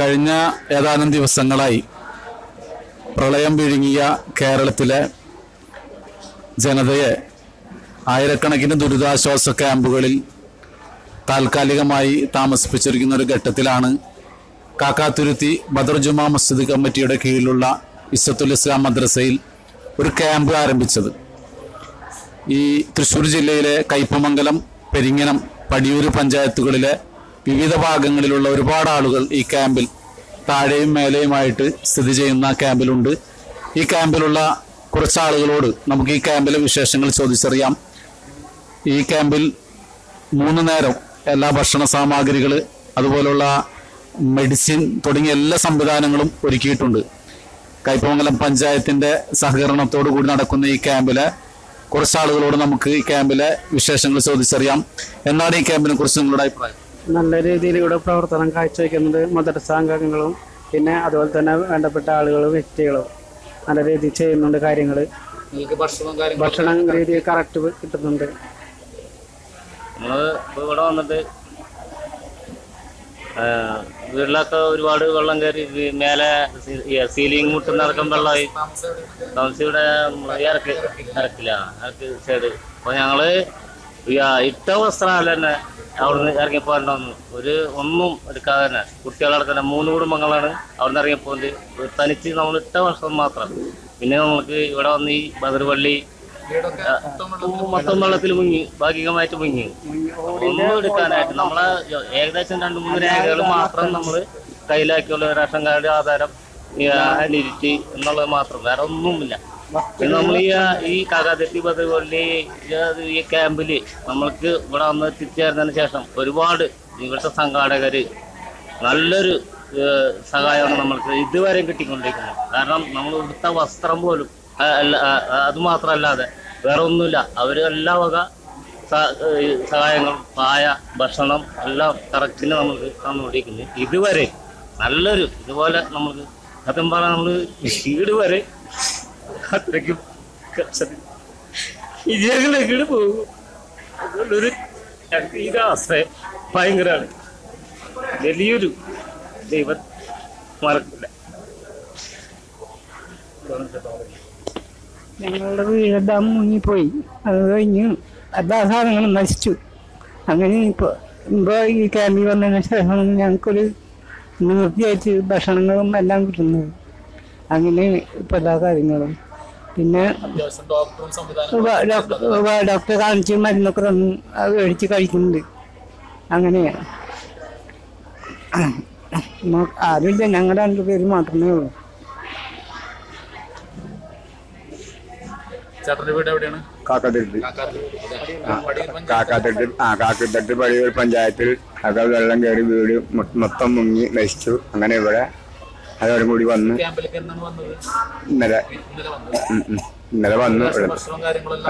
കഴിഞ്ഞ ഏതാനും ദിവസങ്ങളായി പ്രളയം വിഴുങ്ങിയ കേരളത്തിലെ ജനതയെ ആയിരക്കണക്കിന് ദുരിതാശ്വാസ ക്യാമ്പുകളിൽ താൽക്കാലികമായി താമസിപ്പിച്ചിരിക്കുന്ന ഒരു ഘട്ടത്തിലാണ് കാക്കാത്തുരുത്തി ബദർ ജുമാ മസ്ജിദ് കമ്മിറ്റിയുടെ കീഴിലുള്ള ഇസത്തുൽ ഇസ്ലാം മദ്രസയിൽ ഒരു ക്യാമ്പ് ആരംഭിച്ചത്. ഈ തൃശ്ശൂർ ജില്ലയിലെ കയ്പമംഗലം പെരിങ്ങനം പടിയൂര് പഞ്ചായത്തുകളിലെ വിവിധ ഭാഗങ്ങളിലുള്ള ഒരുപാട് ആളുകൾ ഈ ക്യാമ്പിൽ താഴെയും മേലെയുമായിട്ട് സ്ഥിതി ചെയ്യുന്ന ക്യാമ്പിലുണ്ട്. ഈ ക്യാമ്പിലുള്ള കുറച്ച് ആളുകളോട് നമുക്ക് ഈ ക്യാമ്പിലെ വിശേഷങ്ങൾ ചോദിച്ചറിയാം. ഈ ക്യാമ്പിൽ മൂന്ന് നേരം എല്ലാ ഭക്ഷണ സാമഗ്രികൾ അതുപോലുള്ള മെഡിസിൻ തുടങ്ങിയ എല്ലാ സംവിധാനങ്ങളും ഒരുക്കിയിട്ടുണ്ട്. കൈപ്പമംഗലം പഞ്ചായത്തിന്റെ സഹകരണത്തോടു കൂടി നടക്കുന്ന ഈ ക്യാമ്പിലെ കുറച്ച് ആളുകളോട് നമുക്ക് ഈ ക്യാമ്പിലെ വിശേഷങ്ങൾ ചോദിച്ചറിയാം. എന്നാണ് ഈ ക്യാമ്പിനെ കുറിച്ച് നിങ്ങളുടെ അഭിപ്രായം? നല്ല രീതിയിൽ ഇവിടെ പ്രവർത്തനം കാഴ്ചവെക്കുന്നത് മദ്രസാംഗങ്ങളും പിന്നെ അതുപോലെ തന്നെ വേണ്ടപ്പെട്ട ആളുകളും വ്യക്തികളും നല്ല രീതിയിൽ ചെയ്യുന്നുണ്ട് കാര്യങ്ങൾ ഭക്ഷണം രീതി കറക്റ്റ് കിട്ടുന്നുണ്ട്. ഇപ്പൊ ഇവിടെ വന്നിട്ട് വീട്ടിലൊക്കെ ഒരുപാട് വെള്ളം കയറി മേലെ സീലിംഗ് ഈ സീലിംഗ് മുട്ടുന്നടക്കം വെള്ളമായി. താമസിയുടെ ഇവിടെ ഇറക്ക് ഇറക്കില്ല ഇറക്ക് സൈഡ് അപ്പൊ ഞങ്ങൾ ഈ ആ ഇട്ട വസ്ത്രം തന്നെ അവിടുന്ന് ഇറങ്ങിപ്പോരണമെന്ന് ഒരു ഒന്നും എടുക്കാതെ തന്നെ. കുട്ടികളടക്കം തന്നെ മൂന്ന് കുടുംബങ്ങളാണ് അവിടുന്ന് ഇറങ്ങിപ്പോണ്ട് ഒരു തനിച്ച് നമ്മൾ ഇട്ട വസ്ത്രം മാത്രം. പിന്നെ നമുക്ക് ഇവിടെ വന്ന് ഈ ബദർപള്ളി മൊത്തം വെള്ളത്തിൽ മുങ്ങി. ഭാഗികമായിട്ട് മുങ്ങി. ഒന്നും എടുക്കാനായിട്ട് നമ്മളെ ഏകദേശം രണ്ട് മൂന്ന് രേഖകൾ മാത്രം നമ്മൾ കയ്യിലാക്കിയുള്ള റേഷൻ കാർഡ് ആധാരം നിരുത്തി എന്നുള്ളത് മാത്രം. വേറെ ഒന്നുമില്ല. നമ്മൾ ഈ കാക്കാതെട്ടി പതിവള്ളി ഈ ക്യാമ്പിൽ നമ്മൾക്ക് ഇവിടെ വന്ന് എത്തിച്ചേർന്നതിന് ശേഷം ഒരുപാട് ഇവിടുത്തെ സംഘാടകര് നല്ലൊരു സഹായമാണ് നമ്മൾക്ക് ഇതുവരെയും കിട്ടിക്കൊണ്ടിരിക്കുന്നത്. കാരണം നമ്മൾ ഇവിടുത്തെ വസ്ത്രം പോലും ആ, അല്ല ആ, ആ, അത് മാത്രമല്ലാതെ വേറെ ഒന്നുമില്ല. അവർ എല്ലാ വക സഹായങ്ങൾ പായ ഭക്ഷണം എല്ലാം കറക്റ്റിന് നമ്മൾക്ക് തന്നുകൊണ്ടിരിക്കുന്നത് ഇതുവരെ നല്ലൊരു ഇതുപോലെ നമ്മൾക്ക് സത്യം പറഞ്ഞാൽ നമ്മൾ വീട് വരെ അത്രയ്ക്കും വിജയങ്ങളിലേക്ക് പോകും അതുകൊണ്ടൊരു ഭയങ്കരമാണ്. വലിയൊരു ദൈവം മറക്കില്ല. ഞങ്ങളുടെ വീടെല്ലാം മുങ്ങിപ്പോയി. അത് കഴിഞ്ഞ് എല്ലാ സാധനങ്ങളും നശിച്ചു. അങ്ങനെ ഇപ്പോൾ ഇപ്പോൾ ഈ ക്യാമ്പിൽ വന്നതിന് ശേഷം ഞങ്ങൾക്കൊരു നിവൃത്തിയായിട്ട് ഭക്ഷണങ്ങളും എല്ലാം കിട്ടുന്നത്. അങ്ങനെ ഇപ്പോൾ എല്ലാ കാര്യങ്ങളും പിന്നെ ഡോക്ടറെ കാണിച്ച് മരുന്നൊക്കെ തന്നു അത് മേടിച്ച് കഴിക്കുന്നുണ്ട്. അങ്ങനെയാണ് ആരുമില്ല. ഞങ്ങൾ രണ്ടുപേര് മാത്രമേ ഉള്ളൂ. കാക്കാട്ടിട്ട് വീട് എവിടെയാണ്? കാക്കത്തിട്ട് കാക്കാത്തിട്ട് ആ കാക്കത്തിട്ട് പടിയൂർ പഞ്ചായത്തിൽ അത് വെള്ളം കയറി വീട് മൊത്തം മുങ്ങി നശിച്ചു. അങ്ങനെ ഇവിടെ അതോടും കൂടി വന്ന് ഇന്നലെ ഇന്നലെ വന്നു. ഇവിടെ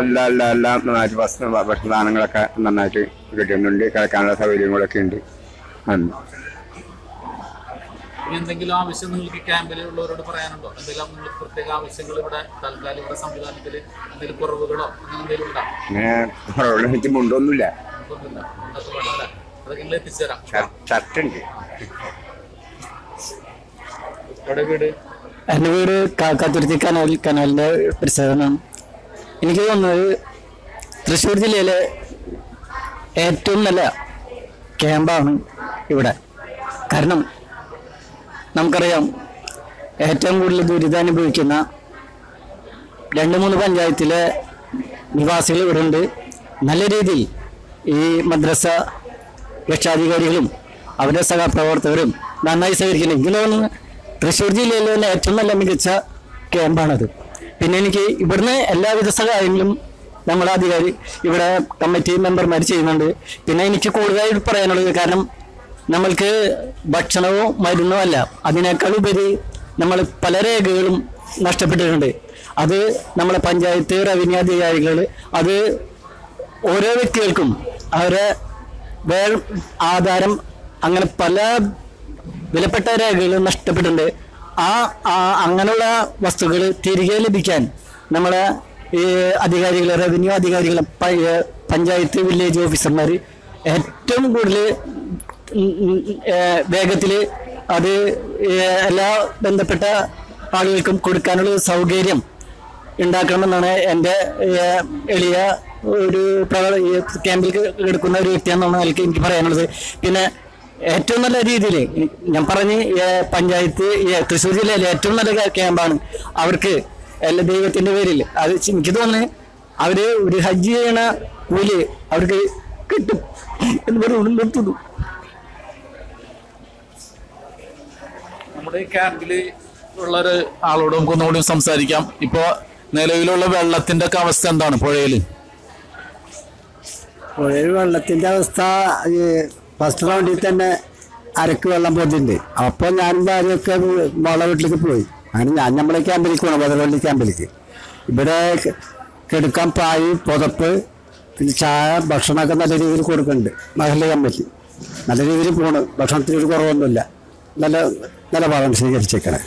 അല്ല അല്ല അല്ല. നന്നായിട്ട് ഭക്ഷണ ഭക്ഷണദാനങ്ങളൊക്കെ നന്നായിട്ട് കിട്ടുന്നുണ്ട് കിടക്കാനുള്ള സൗകര്യങ്ങളൊക്കെ ഉണ്ട്. ഇനി എന്തെങ്കിലും ആവശ്യം നിങ്ങൾക്ക് ക്യാമ്പിലുള്ളവരോട് പറയാനുണ്ടോ? എന്തെങ്കിലും പ്രത്യേക ആവശ്യങ്ങൾ ഇവിടെ താൽക്കാലിക സംവിധാനത്തിൽ എന്തെങ്കിലും കുറവുകളോ അങ്ങനെ എന്തെങ്കിലും ഉണ്ടോ? അങ്ങനെ മുണ്ടൊന്നുമില്ല. അതൊക്കെ നിങ്ങൾ എത്തിച്ചേരാം. ഇവിടെ എന്റെ വീട് കാക്കാത്തുരുത്തി കനാൽ കനാലിന്റെ പരിസരമാണ് എനിക്ക് തോന്നുന്നത് തൃശ്ശൂർ ജില്ലയിലെ ഏറ്റവും നല്ല ക്യാമ്പാണ് ഇവിടെ. കാരണം നമുക്കറിയാം ഏറ്റവും കൂടുതൽ ദുരിതം അനുഭവിക്കുന്ന രണ്ട് മൂന്ന് പഞ്ചായത്തിലെ നിവാസികൾ ഇവിടെ ഉണ്ട്. നല്ല രീതിയിൽ ഈ മദ്രസ രക്ഷാധികാരികളും അവരുടെ സഹപ്രവർത്തകരും നന്നായി സഹകരിക്കുന്നു എനിക്ക് തോന്നുന്നു തൃശ്ശൂർ ജില്ലയിൽ തന്നെ ഏറ്റവും നല്ല മികച്ച ക്യാമ്പാണത്. പിന്നെ എനിക്ക് ഇവിടുന്ന് എല്ലാവിധ സഹായങ്ങളും നമ്മളെ അധികാരി ഇവിടെ കമ്മിറ്റി മെമ്പർമാർ ചെയ്യുന്നുണ്ട്. പിന്നെ എനിക്ക് കൂടുതലായിട്ട് പറയാനുള്ളത് കാരണം നമ്മൾക്ക് ഭക്ഷണവും മരുന്നോ അല്ല. അതിനേക്കാൾ ഉപരി നമ്മൾ പല രേഖകളും നഷ്ടപ്പെട്ടിട്ടുണ്ട്. അത് നമ്മളെ പഞ്ചായത്ത് റവന്യൂ അധികാരികൾ അത് ഓരോ വ്യക്തികൾക്കും അവരെ വേ ആധാരം അങ്ങനെ പല വിലപ്പെട്ട രേഖകൾ നഷ്ടപ്പെട്ടിട്ടുണ്ട്. ആ അങ്ങനെയുള്ള വസ്തുക്കൾ തിരികെ ലഭിക്കാൻ നമ്മളെ ഈ അധികാരികൾ റവന്യൂ അധികാരികൾ പഞ്ചായത്ത് വില്ലേജ് ഓഫീസർമാർ ഏറ്റവും കൂടുതൽ വേഗത്തിൽ അത് എല്ലാ ബന്ധപ്പെട്ട ആളുകൾക്കും കൊടുക്കാനുള്ള സൗകര്യം ഉണ്ടാക്കണമെന്നാണ് എന്റെ എളിയ ഒരു പ്രവ ക്യാമ്പിൽ എടുക്കുന്ന ഒരു വ്യക്തിയാണെന്നാണ് എനിക്ക് പറയാനുള്ളത്. പിന്നെ ഏറ്റവും നല്ല രീതിയിൽ ഞാൻ പറഞ്ഞ് പഞ്ചായത്ത് തൃശ്ശൂർ ജില്ലയിലെ ഏറ്റവും നല്ല ക്യാമ്പാണ്. അവർക്ക് എല്ലാ ദൈവത്തിന്റെ പേരിൽ അത് എനിക്ക് തോന്നുന്നു അവർ ഒരു ഹജ്ജ് ചെയ്യണ കൂലി അവർക്ക് കിട്ടും എന്ന് പറഞ്ഞു നിർത്തുന്നു നമ്മുടെ ഈ ക്യാമ്പിൽ ഉള്ള ഒരു ആളോട് നമുക്ക് ഒന്നുകൂടി സംസാരിക്കാം. ഇപ്പൊ നിലവിലുള്ള വെള്ളത്തിന്റെ ഒക്കെ അവസ്ഥ എന്താണ് പുഴയിൽ? പുഴയിൽ വെള്ളത്തിന്റെ അവസ്ഥ ഈ ഫസ്റ്റ് റൗണ്ടിൽ തന്നെ അരക്ക് വെള്ളം പോയിട്ടുണ്ട്. അപ്പോൾ ഞാൻ ഭാര്യയൊക്കെ മോളെ വീട്ടിലേക്ക് പോയി. അങ്ങനെ ഞാൻ നമ്മളെ ക്യാമ്പിലേക്ക് പോകണം ബദലവള്ളി ക്യാമ്പിലേക്ക്. ഇവിടെ കെടുക്കാൻ പായ് പുതപ്പ് പിന്നെ ചായ ഭക്ഷണമൊക്കെ നല്ല രീതിയിൽ കൊടുക്കുന്നുണ്ട് മഹല്ല കമ്മിറ്റി. നല്ല രീതിയിൽ പോണ്. ഭക്ഷണത്തിന് ഒരു കുറവൊന്നുമില്ല. നല്ല നല്ല നിലപാടാണ് സ്വീകരിച്ചേക്കണേ